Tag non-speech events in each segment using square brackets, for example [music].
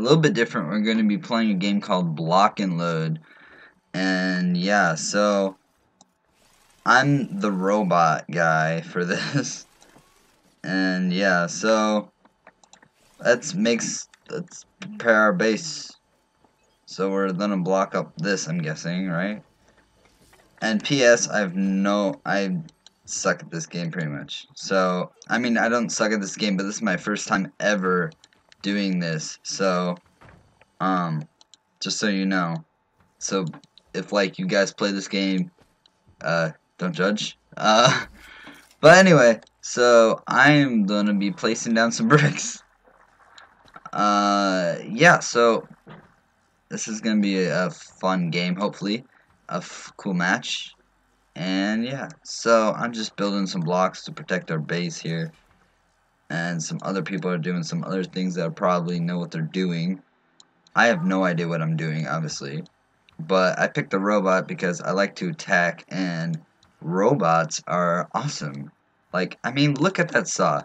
a little bit different. We're going to be playing a game called Block N Load. And yeah, so I'm the robot guy for [laughs] this. And yeah, so let's make let's prepare our base. So we're gonna block up this, I'm guessing, right? And P.S. I've no I suck at this game pretty much. So I mean I don't suck at this game, but this is my first time ever doing this. So um just so you know. So if like you guys play this game, uh don't judge. Uh [laughs] but anyway, so I'm gonna be placing down some [laughs] bricks. Uh yeah, so this is gonna be a, a fun game, hopefully. A cool match. And yeah, so I'm just building some blocks to protect our base here. And some other people are doing some other things that probably know what they're doing. I have no idea what I'm doing, obviously. But I picked the robot because I like to attack and robots are awesome. Like, I mean, look at that saw.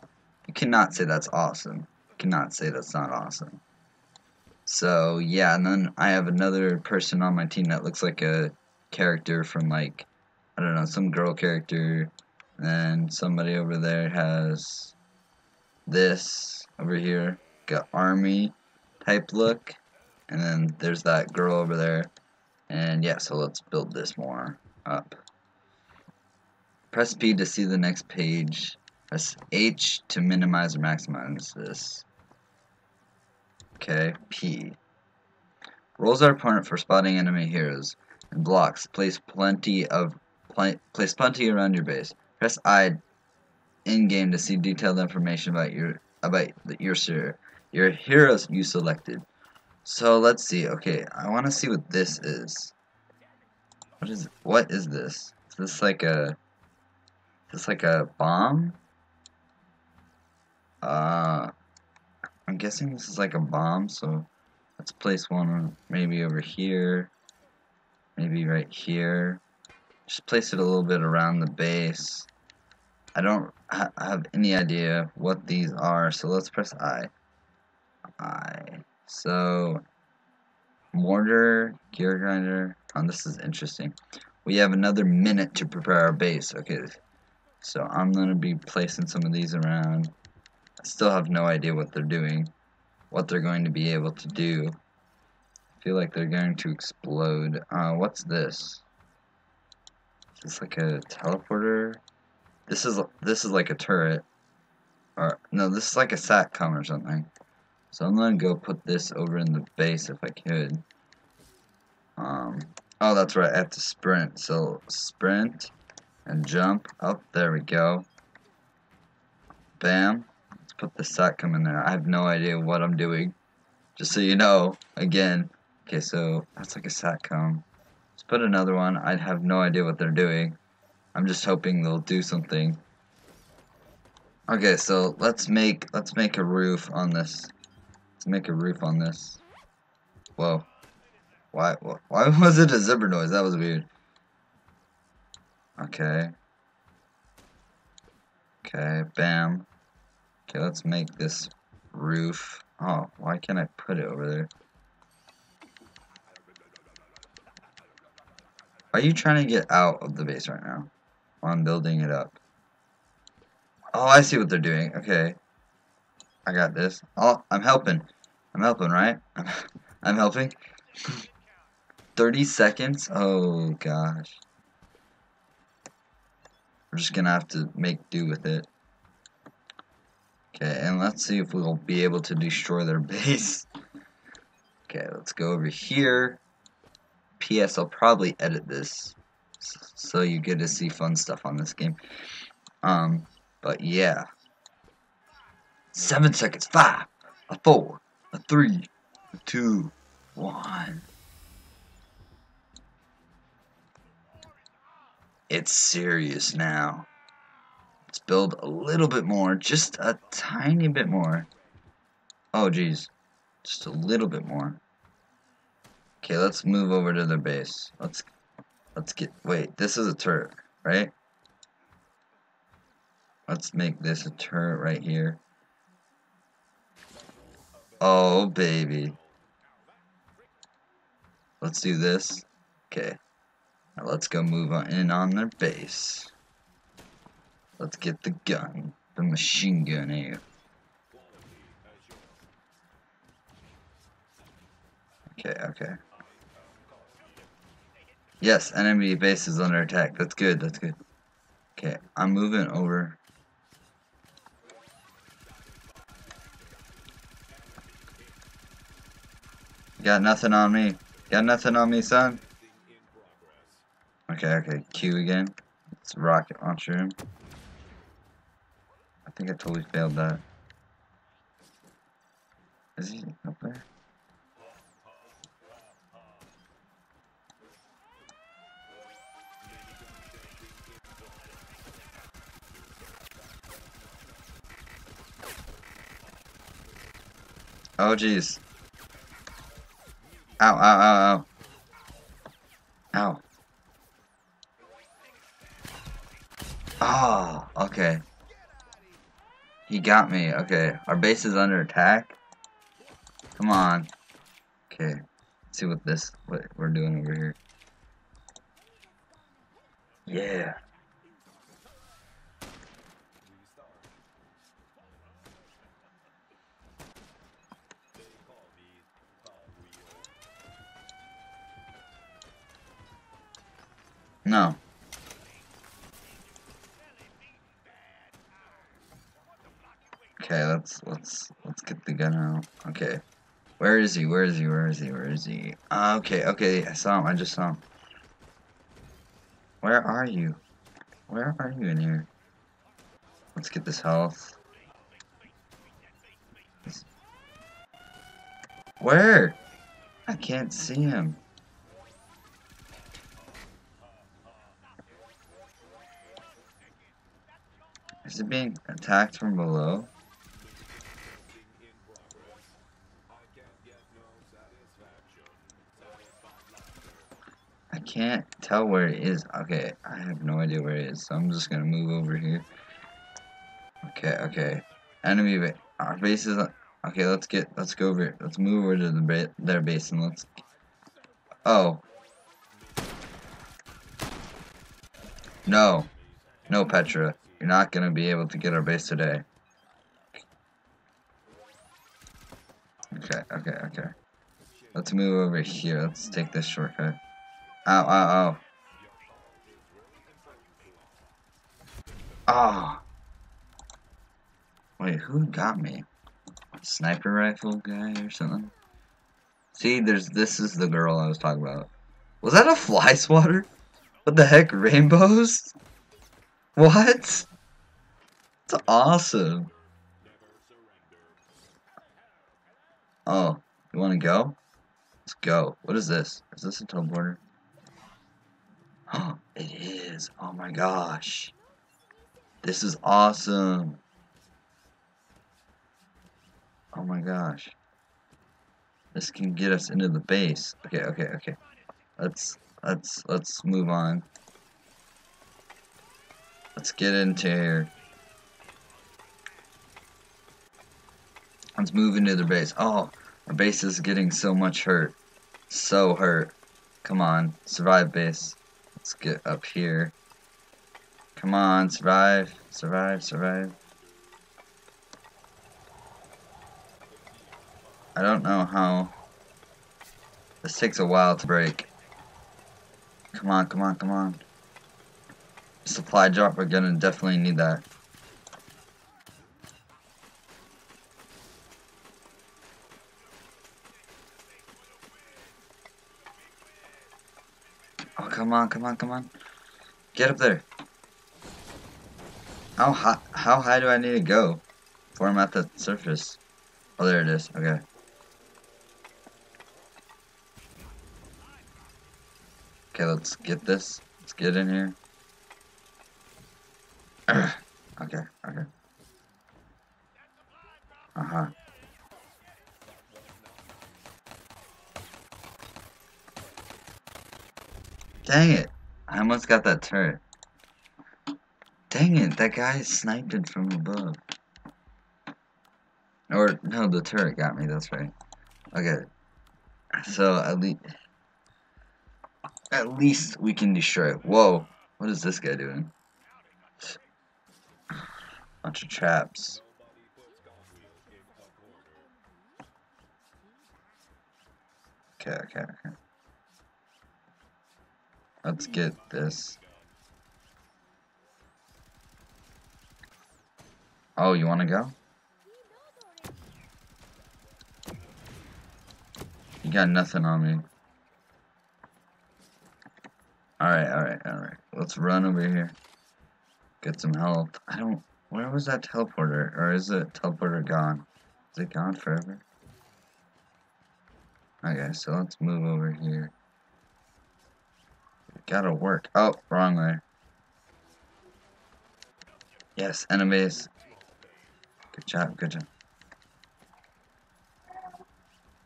You cannot say that's awesome. You cannot say that's not awesome. So, yeah, and then I have another person on my team that looks like a character from, like, I don't know, some girl character. And somebody over there has this over here. Got army type look. And then there's that girl over there. And yeah, so let's build this more up. Press P to see the next page. Press H to minimize or maximize this. Okay, P. Rolls our opponent for spotting enemy heroes and blocks. Place plenty of pl place plenty around your base. Press I in game to see detailed information about your about your your your heroes you selected. So let's see. Okay, I want to see what this is. What is what is this? Is this like a is this like a bomb? Uh I'm guessing this is like a bomb, so let's place one maybe over here. Maybe right here. Just place it a little bit around the base. I don't ha have any idea what these are, so let's press I. I. So, mortar, gear grinder. Oh, this is interesting. We have another minute to prepare our base. Okay, so I'm going to be placing some of these around. I still have no idea what they're doing, what they're going to be able to do. I feel like they're going to explode. Uh, what's this? Is this like a teleporter? This is this is like a turret. Or no, this is like a satcom or something. So I'm gonna go put this over in the base if I could. Um, oh, that's right. I have to sprint. So sprint and jump. Up oh, there we go. Bam Let's put the satcom in there. I have no idea what I'm doing. Just so you know, again. Okay, so that's like a satcom. Let's put another one. I have no idea what they're doing. I'm just hoping they'll do something. Okay, so let's make let's make a roof on this. Let's make a roof on this. Whoa. Why why [laughs] was it a zipper noise? That was weird. Okay. Okay, bam. Okay, let's make this roof. Oh, why can't I put it over there? Are you trying to get out of the base right now? I'm building it up. Oh, I see what they're doing. Okay. I got this. Oh, I'm helping. I'm helping, right? I'm, [laughs] I'm helping. 30 seconds? Oh, gosh. We're just gonna have to make do with it. Okay, and let's see if we'll be able to destroy their [laughs] base. Okay, let's go over here. P.S. I'll probably edit this so you get to see fun stuff on this game. Um, but yeah. Seven seconds. Five, a four, a three, a two, one. It's serious now. Let's build a little bit more, just a tiny bit more. Oh, geez. Just a little bit more. Okay, let's move over to the base. Let's let's get wait, this is a turret, right? Let's make this a turret right here. Oh baby. let's do this. Okay. Now let's go move on in on their base. Let's get the gun. The machine gun here. Okay, okay. Yes, enemy base is under attack. That's good, that's good. Okay, I'm moving over. Got nothing on me. Got nothing on me, son. Okay, okay. Q again. It's rocket launcher. I think I totally failed that. Is he up there? Oh jeez. Ow, ow, ow, ow. Ow. Oh, okay. He got me. Okay, our base is under attack. Come on. Okay, Let's see what this what we're doing over here. Yeah. No. Okay, let's let's let's get the gun out. Okay. Where is he? Where is he? Where is he? Where is he? Uh, okay, okay, I saw him. I just saw him. Where are you? Where are you in here? Let's get this health. Where? I can't see him. Is it being attacked from below? I can't tell where it is. Okay, I have no idea where it is, so I'm just gonna move over here. Okay, okay. Enemy our base is okay. Let's get let's go over. Let's move over to the ba their base and let's. Oh. No, no Petra. You're not going to be able to get our base today. Okay, okay, okay. Let's move over here. Let's take this shortcut. Ow, ow, ow. Ah. Oh. Wait, who got me? Sniper rifle guy or something? See, there's this is the girl I was talking about. Was that a fly swatter? What the heck, rainbows? What? It's awesome. Oh, you want to go? Let's go. What is this? Is this a teleporter? Oh, [gasps] it is. Oh my gosh. This is awesome. Oh my gosh. This can get us into the base. Okay, okay, okay. Let's let's let's move on. Let's get into here. Let's move into their base. Oh, our base is getting so much hurt. So hurt. Come on, survive base. Let's get up here. Come on, survive, survive, survive. I don't know how. This takes a while to break. Come on, come on, come on supply drop, we're gonna definitely need that. Oh, come on, come on, come on. Get up there. How high, how high do I need to go before I'm at the surface? Oh, there it is. Okay. Okay, let's get this. Let's get in here. [clears throat] okay, okay. Uh-huh. Dang it. I almost got that turret. Dang it, that guy sniped it from above. Or, no, the turret got me, that's right. Okay. So, at least... At least we can destroy it. Whoa. What is this guy doing? Bunch of traps. Okay, okay, okay. Let's get this. Oh, you want to go? You got nothing on me. Alright, alright, alright. Let's run over here. Get some help. I don't... Where was that teleporter? Or is it teleporter gone? Is it gone forever? Okay, so let's move over here. Gotta work. Oh, wrong way. Yes, enemies. Good job, good job.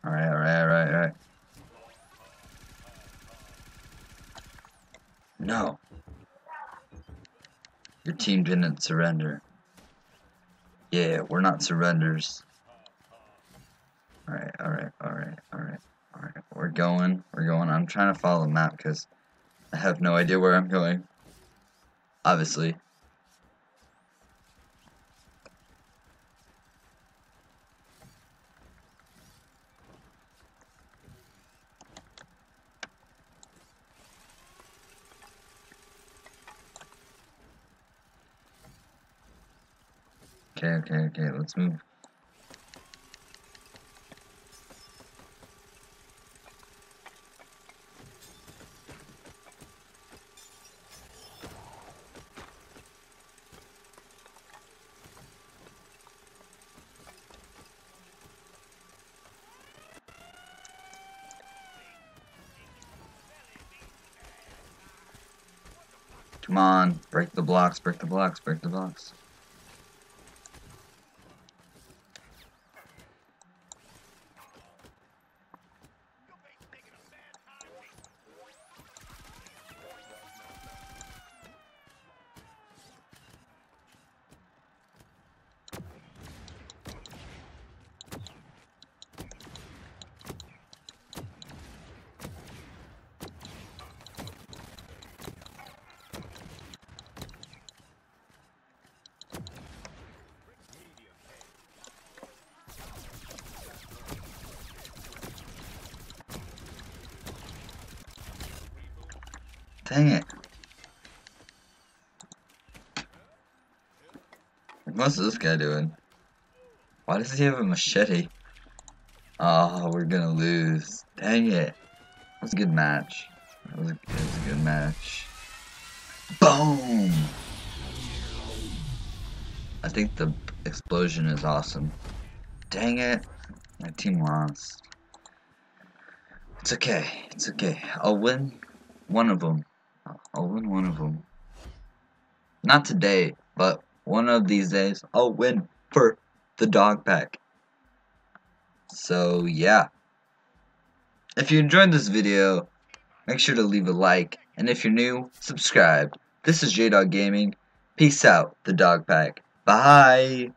Alright, alright, alright, alright. No. Your team didn't surrender. Yeah, we're not surrenders. Alright, alright, alright, alright, alright. We're going, we're going. I'm trying to follow the map because I have no idea where I'm going. Obviously. Okay, okay, okay, let's move. Come on, break the blocks, break the blocks, break the blocks. Dang it. What's this guy doing? Why does he have a machete? Oh, we're gonna lose. Dang it. That was a good match. That was a, that was a good match. Boom! I think the explosion is awesome. Dang it. My team lost. It's okay. It's okay. I'll win one of them. I'll win one of them. Not today, but one of these days, I'll win for the dog pack. So, yeah. If you enjoyed this video, make sure to leave a like. And if you're new, subscribe. This is J-Dog Gaming. Peace out, the dog pack. Bye.